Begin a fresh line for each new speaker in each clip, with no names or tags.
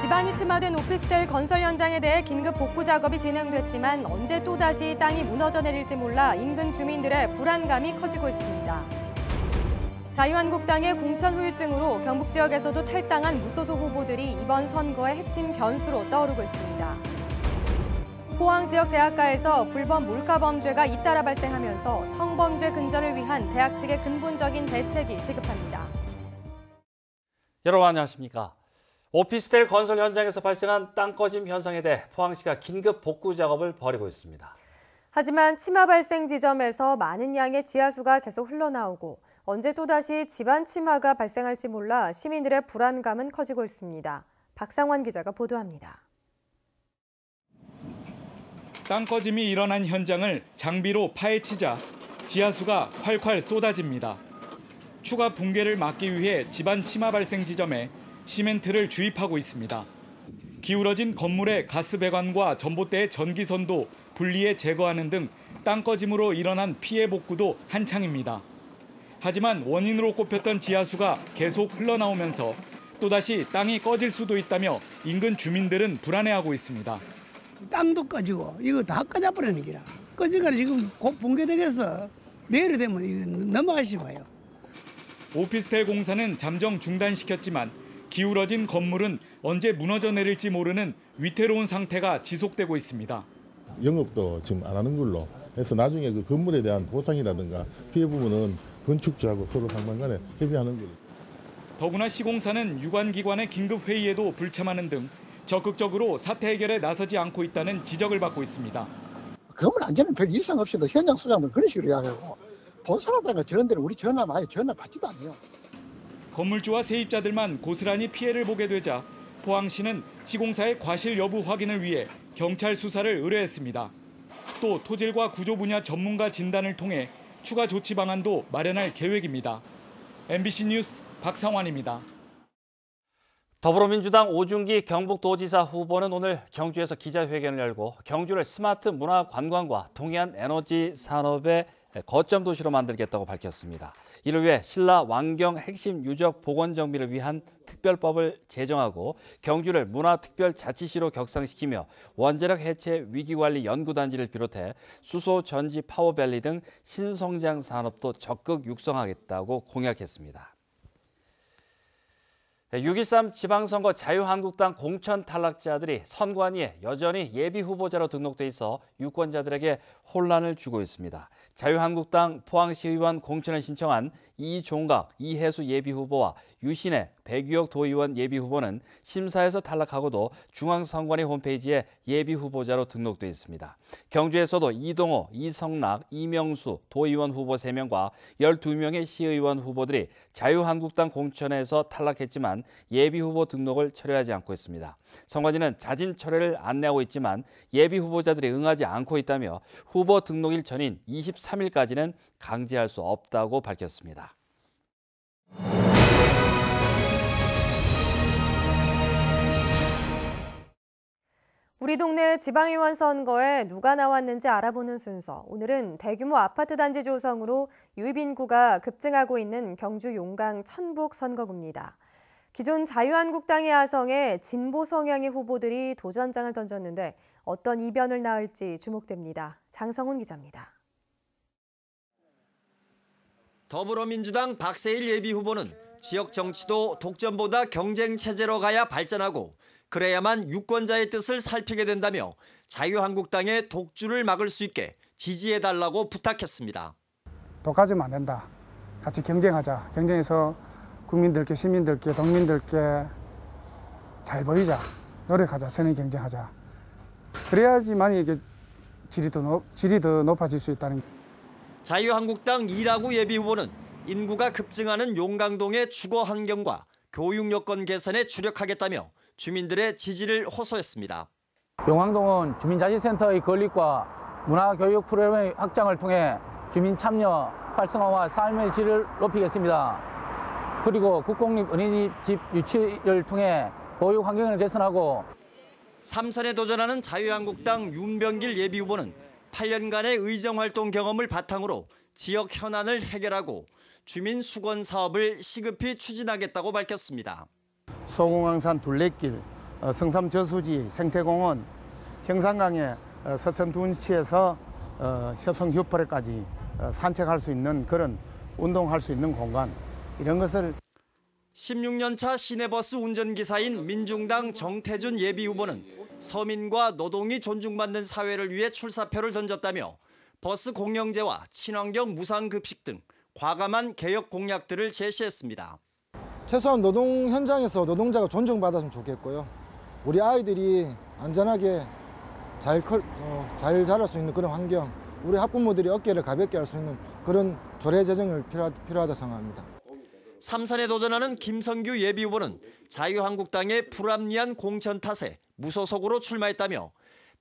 지반이 침하된 오피스텔 건설 현장에 대해 긴급 복구 작업이 진행됐지만 언제 또다시 땅이 무너져 내릴지 몰라 인근 주민들의 불안감이 커지고 있습니다. 자유한국당의 공천 후유증으로 경북 지역에서도 탈당한 무소속 후보들이 이번 선거의 핵심 변수로 떠오르고 있습니다. 포항 지역 대학가에서 불법 몰카 범죄가 잇따라 발생하면서 성범죄 근절을 위한 대학 측의 근본적인 대책이 시급합니다.
여러분 안녕하십니까? 오피스텔 건설 현장에서 발생한 땅 꺼짐 현상에 대해 포항시가 긴급 복구 작업을 벌이고 있습니다.
하지만 치마 발생 지점에서 많은 양의 지하수가 계속 흘러나오고 언제 또다시 집안 치마가 발생할지 몰라 시민들의 불안감은 커지고 있습니다. 박상원 기자가 보도합니다.
땅 꺼짐이 일어난 현장을 장비로 파헤치자 지하수가 콸콸 쏟아집니다. 추가 붕괴를 막기 위해 집안 치마 발생 지점에 시멘트를 주입하고 있습니다. 기울어진 건물의 가스 배관과 전봇대의 전기선도 분리해 제거하는 등 땅 꺼짐으로 일어난 피해 복구도 한창입니다. 하지만 원인으로 꼽혔던 지하수가 계속 흘러나오면서 또다시 땅이 꺼질 수도 있다며 인근 주민들은 불안해하고 있습니다.
땅도 꺼지고 이거 다 꺼져버리는 기라. 꺼지가 지금 곧 붕괴되겠어. 내일 되면 이거 넘어가시 봐요.
오피스텔 공사는 잠정 중단시켰지만 기울어진 건물은 언제 무너져 내릴지 모르는 위태로운 상태가 지속되고 있습니다.
영업도 지금 안 하는 걸로 해서 나중에 그 건물에 대한 보상이라든가 피해 부분은 건축주하고 서로 상반간에 협의하는 걸로.
더구나 시공사는 유관기관의 긴급 회의에도 불참하는 등 적극적으로 사태 해결에 나서지 않고 있다는 지적을 받고 있습니다.
건물 안전은 별 이상 없이도 현장 수장을 그런 식으로 이야기하고 본사라다가 저런 데는 우리 전화 많이 전화 받지도 않아요.
건물주와 세입자들만 고스란히 피해를 보게 되자 포항시는 시공사의 과실 여부 확인을 위해 경찰 수사를 의뢰했습니다. 또 토질과 구조 분야 전문가 진단을 통해 추가 조치 방안도 마련할 계획입니다. MBC 뉴스 박상환입니다.
더불어민주당 오중기 경북도지사 후보는 오늘 경주에서 기자회견을 열고 경주를 스마트 문화 관광과 동해안 에너지 산업의 거점 도시로 만들겠다고 밝혔습니다. 이를 위해 신라 왕경 핵심 유적 복원 정비를 위한 특별법을 제정하고 경주를 문화특별자치시로 격상시키며 원자력 해체 위기관리 연구단지를 비롯해 수소 전지 power valley 등 신성장 산업도 적극 육성하겠다고 공약했습니다. 6.13 지방선거 자유한국당 공천 탈락자들이 선관위에 여전히 예비 후보자로 등록돼 있어 유권자들에게 혼란을 주고 있습니다. 자유한국당 포항시의원 공천을 신청한 이종각, 이혜수 예비후보와 유신혜, 백유혁 도의원 예비후보는 심사에서 탈락하고도 중앙선관위 홈페이지에 예비후보자로 등록돼 있습니다. 경주에서도 이동호, 이성락, 이명수 도의원 후보 3명과 12명의 시의원 후보들이 자유한국당 공천에서 탈락했지만 예비 후보 등록을 철회하지 않고 있습니다. 선관위는 자진 철회를 안내하고 있지만 예비 후보자들이 응하지 않고 있다며 후보 등록일 전인 23일까지는 강제할 수 없다고 밝혔습니다.
우리 동네 지방의원 선거에 누가 나왔는지 알아보는 순서. 오늘은 대규모 아파트 단지 조성으로 유입 인구가 급증하고 있는 경주 용강 천북 선거구입니다. 기존 자유한국당의 아성에 진보 성향의 후보들이 도전장을 던졌는데 어떤 이변을 낳을지 주목됩니다. 장성훈 기자입니다.
더불어민주당 박세일 예비후보는 지역 정치도 독점보다 경쟁 체제로 가야 발전하고 그래야만 유권자의 뜻을 살피게 된다며 자유한국당의 독주를 막을 수 있게 지지해달라고 부탁했습니다.
독하지면 안 된다. 같이 경쟁하자. 경쟁해서 국민들께, 시민들께, 동민들께 잘 보이자. 노력하자. 선의 경쟁하자. 그래야지만 이게 질이 더, 높, 질이 더 높아질 수 있다는.
자유한국당 이라구 예비 후보는 인구가 급증하는 용강동의 주거 환경과 교육 여건 개선에 주력하겠다며 주민들의 지지를 호소했습니다.
용왕동은 주민자치센터의 건립과 문화교육 프로그램의 확장을 통해 주민 참여, 활성화와 삶의 질을 높이겠습니다. 그리고 국공립 어린이집 유치를 통해 보육 환경을 개선하고
3선에 도전하는 자유한국당 윤병길 예비후보는 8년간의 의정활동 경험을 바탕으로 지역 현안을 해결하고 주민 수건 사업을 시급히 추진하겠다고 밝혔습니다.
소공항산 둘레길, 어, 성삼 저수지 생태공원, 형산강의 어, 서천 둔치에서 어, 협성 휴포레까지 어, 산책할 수 있는 그런 운동할 수 있는 공간 이런 것을
16년 차 시내버스 운전기사인 민중당 정태준 예비후보는 서민과 노동이 존중받는 사회를 위해 출사표를 던졌다며 버스 공영제와 친환경 무상급식 등 과감한 개혁 공약들을 제시했습니다.
최소한 노동 현장에서 노동자가 존중받았으면 좋겠고요. 우리 아이들이 안전하게 잘, 클, 어, 잘 자랄 수 있는 그런 환경, 우리 학부모들이 어깨를 가볍게 할 수 있는 그런 조례 제정을 필요하, 필요하다 생각합니다.
삼선에 도전하는 김성규 예비 후보는 자유한국당의 불합리한 공천 탓에 무소속으로 출마했다며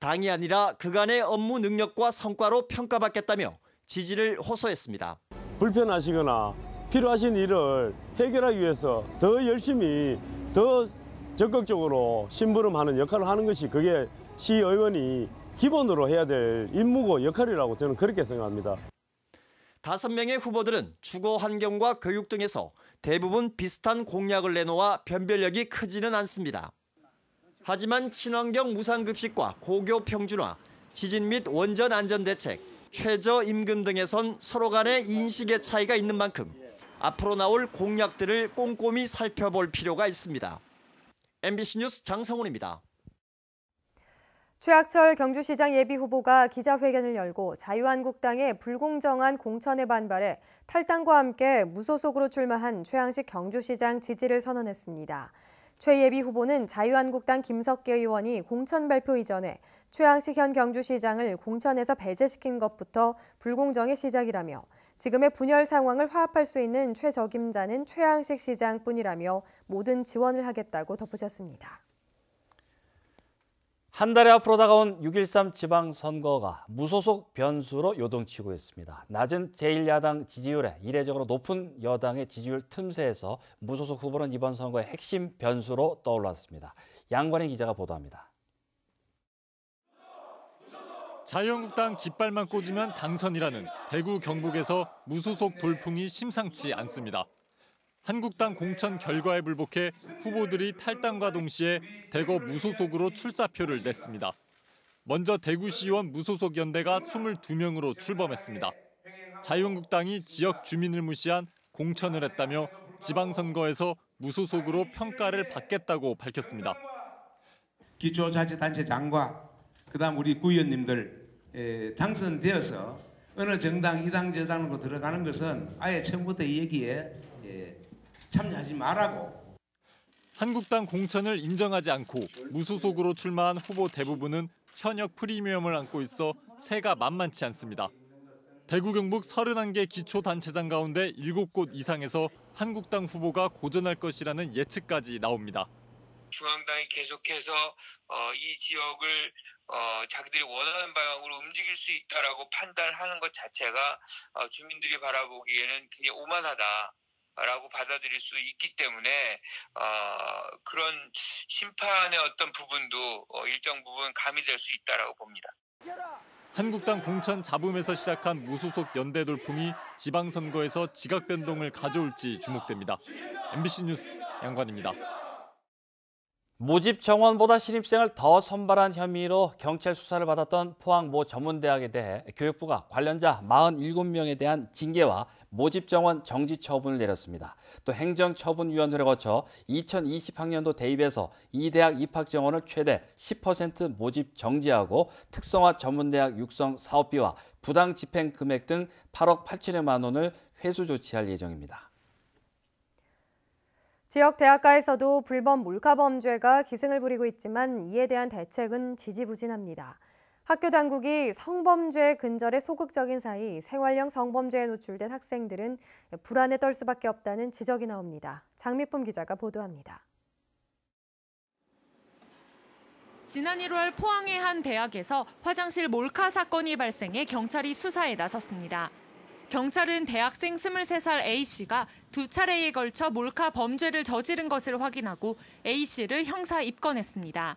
당이 아니라 그간의 업무 능력과 성과로 평가받겠다며 지지를 호소했습니다.
불편하시거나 필요하신 일을 해결하기 위해서 더 열심히 더 적극적으로 심부름하는 역할을 하는 것이 그게 시의원이 기본으로 해야 될 임무고 역할이라고 저는 그렇게 생각합니다.
다섯 명의 후보들은 주거 환경과 교육 등에서 대부분 비슷한 공약을 내놓아 변별력이 크지는 않습니다. 하지만 친환경 무상급식과 고교 평준화, 지진 및 원전 안전 대책, 최저 임금 등에선 서로 간의 인식의 차이가 있는 만큼 앞으로 나올 공약들을 꼼꼼히 살펴볼 필요가 있습니다. MBC 뉴스 장성훈입니다.
최학철 경주시장 예비후보가 기자회견을 열고 자유한국당의 불공정한 공천에 반발해 탈당과 함께 무소속으로 출마한 최양식 경주시장 지지를 선언했습니다. 최 예비후보는 자유한국당 김석계 의원이 공천 발표 이전에 최양식 현 경주시장을 공천에서 배제시킨 것부터 불공정의 시작이라며 지금의 분열 상황을 화합할 수 있는 최적임자는 최양식 시장뿐이라며 모든 지원을 하겠다고 덧붙였습니다.
한 달에 앞으로 다가온 6.13 지방선거가 무소속 변수로 요동치고 있습니다. 낮은 제1야당 지지율에 이례적으로 높은 여당의 지지율 틈새에서 무소속 후보는 이번 선거의 핵심 변수로 떠올랐습니다. 양관희 기자가 보도합니다.
자유한국당 깃발만 꽂으면 당선이라는 대구 경북에서 무소속 돌풍이 심상치 않습니다. 한국당 공천 결과에 불복해 후보들이 탈당과 동시에 대거 무소속으로 출사표를 냈습니다. 먼저 대구시의원 무소속 연대가 22명으로 출범했습니다. 자유한국당이 지역 주민을 무시한 공천을 했다며 지방선거에서 무소속으로 평가를 받겠다고 밝혔습니다.
기초자치단체장과 그다음 우리 구의원님들 당선되어서 어느 정당 이당 저당으로 들어가는 것은 아예 처음부터 이 얘기에 참여하지 말라고.
한국당 공천을 인정하지 않고 무소속으로 출마한 후보 대부분은 현역 프리미엄을 안고 있어 세가 만만치 않습니다. 대구 경북 31개 기초단체장 가운데 7곳 이상에서 한국당 후보가 고전할 것이라는 예측까지 나옵니다.
중앙당이 계속해서 어, 이 지역을 어, 자기들이 원하는 방향으로 움직일 수 있다라고 판단하는 것 자체가 어, 주민들이 바라보기에는 굉장히 오만하다. 라고 받아들일 수 있기 때문에 어, 그런 심판의 어떤 부분도 어, 일정 부분 가미될 수 있다라고 봅니다.
한국당 공천 잡음에서 시작한 무소속 연대 돌풍이 지방선거에서 지각 변동을 가져올지 주목됩니다. MBC 뉴스 양관입니다.
모집 정원보다 신입생을 더 선발한 혐의로 경찰 수사를 받았던 포항 모 전문대학에 대해 교육부가 관련자 47명에 대한 징계와 모집 정원 정지 처분을 내렸습니다. 또 행정처분위원회를 거쳐 2020학년도 대입에서 이 대학 입학 정원을 최대 10% 모집 정지하고 특성화 전문대학 육성 사업비와 부당 집행 금액 등 8억 8천여만 원을 회수 조치할 예정입니다.
지역 대학가에서도 불법 몰카 범죄가 기승을 부리고 있지만 이에 대한 대책은 지지부진합니다. 학교 당국이 성범죄 근절에 소극적인 사이 생활형 성범죄에 노출된 학생들은 불안에 떨 수밖에 없다는 지적이 나옵니다. 장미쁨 기자가 보도합니다.
지난 1월 포항의 한 대학에서 화장실 몰카 사건이 발생해 경찰이 수사에 나섰습니다. 경찰은 대학생 23살 A씨가 두 차례에 걸쳐 몰카 범죄를 저지른 것을 확인하고 A씨를 형사 입건했습니다.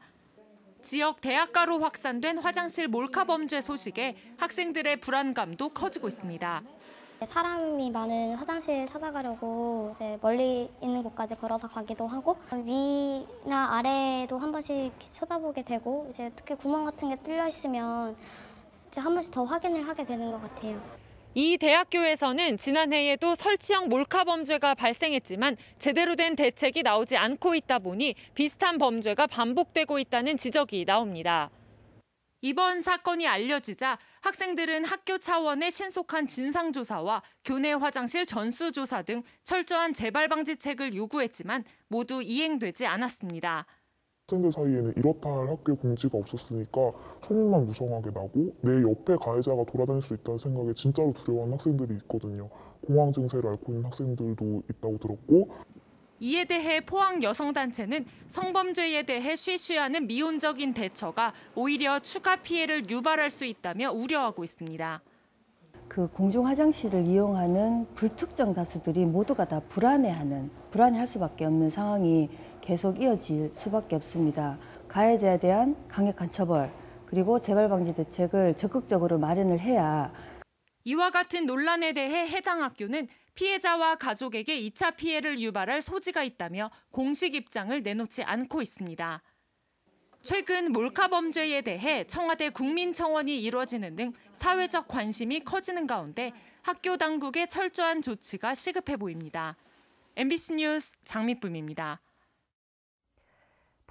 지역 대학가로 확산된 화장실 몰카 범죄 소식에 학생들의 불안감도 커지고 있습니다.
사람이 많은 화장실 찾아가려고 이제 멀리 있는 곳까지 걸어서 가기도 하고 위나 아래도 한 번씩 쳐다보게 되고 이제 특히 구멍 같은 게 뚫려 있으면 이제 한 번씩 더 확인을 하게 되는 것 같아요.
이 대학교에서는 지난해에도 설치형 몰카 범죄가 발생했지만 제대로 된 대책이 나오지 않고 있다 보니 비슷한 범죄가 반복되고 있다는 지적이 나옵니다. 이번 사건이 알려지자 학생들은 학교 차원의 신속한 진상조사와 교내 화장실 전수조사 등 철저한 재발 방지책을 요구했지만 모두 이행되지 않았습니다.
학생들 사이에는 이렇다 할 학교 공지가 없었으니까 소문만 무성하게 나고 내 옆에 가해자가 돌아다닐 수 있다는 생각에 진짜로 두려워하는 학생들이 있거든요. 공황 증세를 앓고 있는 학생들도 있다고 들었고
이에 대해 포항 여성단체는 성범죄에 대해 쉬쉬하는 미온적인 대처가 오히려 추가 피해를 유발할 수 있다며 우려하고 있습니다.
그 공중 화장실을 이용하는 불특정 다수들이 모두가 다 불안해하는 불안해할 수밖에 없는 상황이 계속 이어질 수밖에 없습니다. 가해자에 대한 강력한 처벌 그리고 재발 방지 대책을 적극적으로 마련을 해야
이와 같은 논란에 대해 해당 학교는 피해자와 가족에게 2차 피해를 유발할 소지가 있다며 공식 입장을 내놓지 않고 있습니다. 최근 몰카 범죄에 대해 청와대 국민청원이 이루어지는 등 사회적 관심이 커지는 가운데 학교 당국의 철저한 조치가 시급해 보입니다. MBC 뉴스 장미쁨입니다.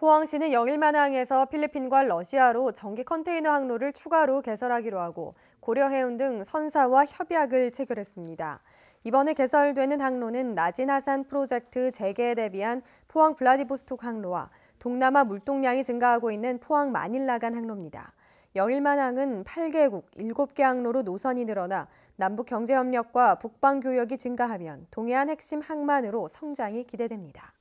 포항시는 영일만항에서 필리핀과 러시아로 전기 컨테이너 항로를 추가로 개설하기로 하고 고려해운 등 선사와 협약을 체결했습니다. 이번에 개설되는 항로는 나진하산 프로젝트 재개에 대비한 포항 블라디보스톡 항로와 동남아 물동량이 증가하고 있는 포항 마닐라 간 항로입니다. 영일만항은 8개국 7개 항로로 노선이 늘어나 남북 경제협력과 북방 교역이 증가하면 동해안 핵심 항만으로 성장이 기대됩니다.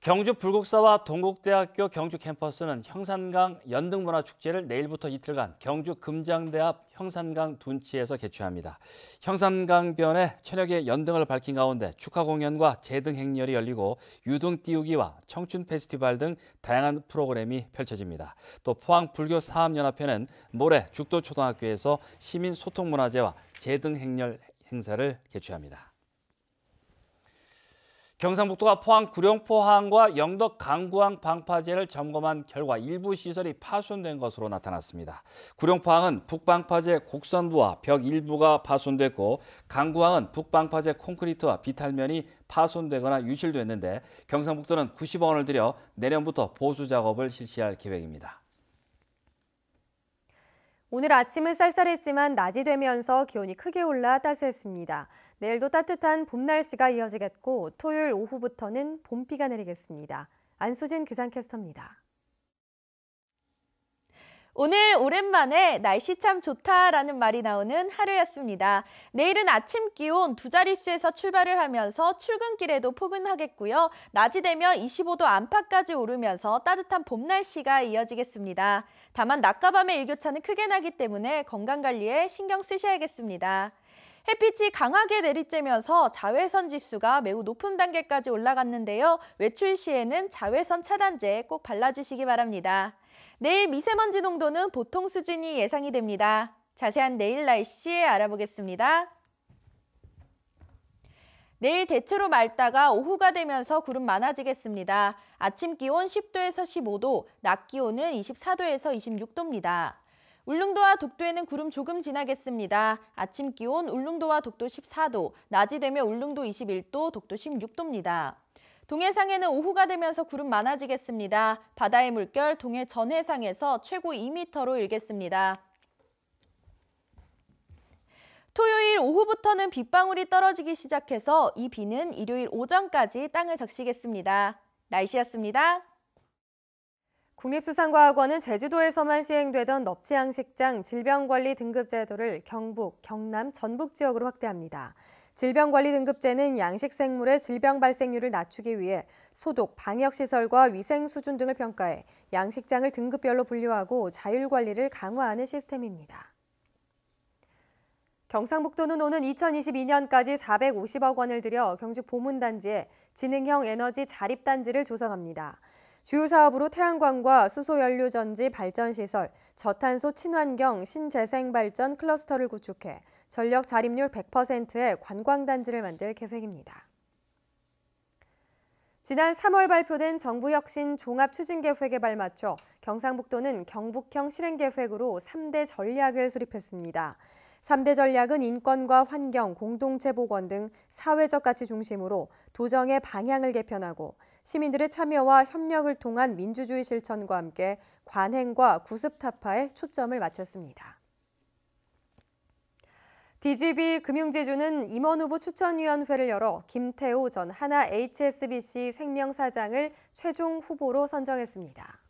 경주 불국사와 동국대학교 경주 캠퍼스는 형산강 연등문화축제를 내일부터 이틀간 경주 금장대 앞 형산강 둔치에서 개최합니다. 형산강변에 천여 개 연등을 밝힌 가운데 축하 공연과 재등 행렬이 열리고 유등 띄우기와 청춘 페스티벌 등 다양한 프로그램이 펼쳐집니다. 또 포항 불교 사업연합회는 모레 죽도초등학교에서 시민 소통 문화제와 재등 행렬 행사를 개최합니다. 경상북도가 포항 구룡포항과 영덕 강구항 방파제를 점검한 결과 일부 시설이 파손된 것으로 나타났습니다. 구룡포항은 북방파제 곡선부와 벽 일부가 파손됐고 강구항은 북방파제 콘크리트와 비탈면이 파손되거나 유실됐는데 경상북도는 90억 원을 들여 내년부터 보수 작업을 실시할 계획입니다.
오늘 아침은 쌀쌀했지만 낮이 되면서 기온이 크게 올라 따스했습니다. 내일도 따뜻한 봄 날씨가 이어지겠고 토요일 오후부터는 봄비가 내리겠습니다. 안수진 기상캐스터입니다.
오늘 오랜만에 날씨 참 좋다라는 말이 나오는 하루였습니다. 내일은 아침 기온 두 자릿수에서 출발을 하면서 출근길에도 포근하겠고요. 낮이 되면 25도 안팎까지 오르면서 따뜻한 봄 날씨가 이어지겠습니다. 다만 낮과 밤의 일교차는 크게 나기 때문에 건강관리에 신경 쓰셔야겠습니다. 햇빛이 강하게 내리쬐면서 자외선 지수가 매우 높은 단계까지 올라갔는데요. 외출 시에는 자외선 차단제 꼭 발라주시기 바랍니다. 내일 미세먼지 농도는 보통 수준이 예상이 됩니다. 자세한 내일 날씨 알아보겠습니다. 내일 대체로 맑다가 오후가 되면서 구름 많아지겠습니다. 아침 기온 10도에서 15도, 낮 기온은 24도에서 26도입니다. 울릉도와 독도에는 구름 조금 지나겠습니다. 아침 기온 울릉도와 독도 14도, 낮이 되면 울릉도 21도, 독도 16도입니다. 동해상에는 오후가 되면서 구름 많아지겠습니다. 바다의 물결 동해 전해상에서 최고 2m로 일겠습니다. 토요일 오후부터는 빗방울이 떨어지기 시작해서 이 비는 일요일 오전까지 땅을 적시겠습니다. 날씨였습니다.
국립수산과학원은 제주도에서만 시행되던 넙치 양식장 질병관리 등급 제도를 경북, 경남, 전북 지역으로 확대합니다. 질병관리 등급제는 양식 생물의 질병 발생률을 낮추기 위해 소독, 방역시설과 위생 수준 등을 평가해 양식장을 등급별로 분류하고 자율관리를 강화하는 시스템입니다. 경상북도는 오는 2022년까지 450억 원을 들여 경주 보문단지에 지능형 에너지 자립단지를 조성합니다. 주요 사업으로 태양광과 수소연료전지 발전시설, 저탄소 친환경 신재생발전 클러스터를 구축해 전력 자립률 100%의 관광단지를 만들 계획입니다. 지난 3월 발표된 정부혁신 종합추진계획에 발맞춰 경상북도는 경북형 실행계획으로 3대 전략을 수립했습니다. 3대 전략은 인권과 환경, 공동체 복원 등 사회적 가치 중심으로 도정의 방향을 개편하고 시민들의 참여와 협력을 통한 민주주의 실천과 함께 관행과 구습 타파에 초점을 맞췄습니다. DGB 금융지주는 임원 후보 추천위원회를 열어 김태호 전 하나 HSBC 생명사장을 최종 후보로 선정했습니다.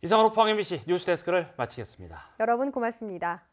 이상으로 포항 MBC 뉴스데스크를 마치겠습니다.
여러분 고맙습니다.